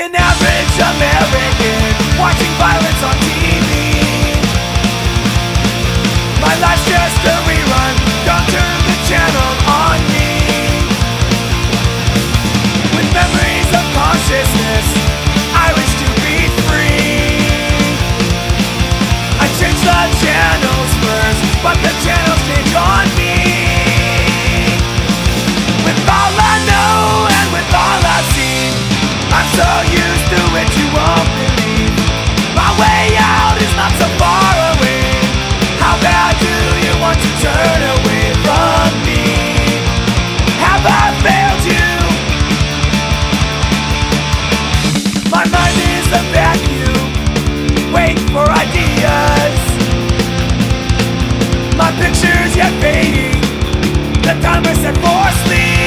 an average American watching violence on TV. You believe. My way out is not so far away. How bad do you want to turn away from me? Have I failed you? My mind is a vacuum, wait for ideas. My pictures yet fading, the timer set for sleep.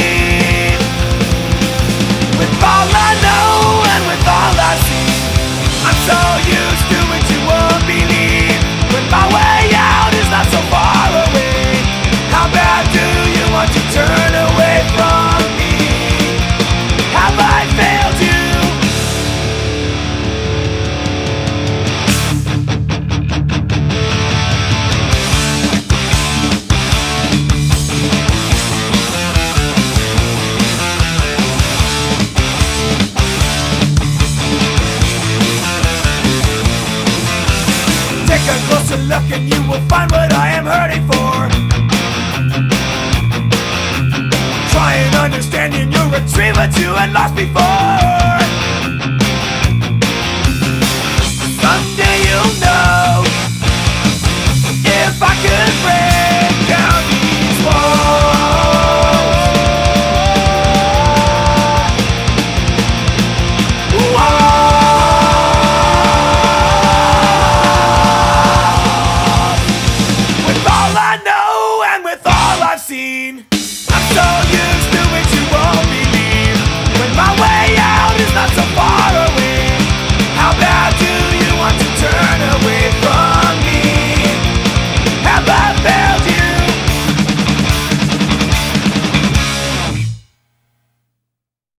Look and you will find what I am hurting for. Try and understand in your retriever to and lost before.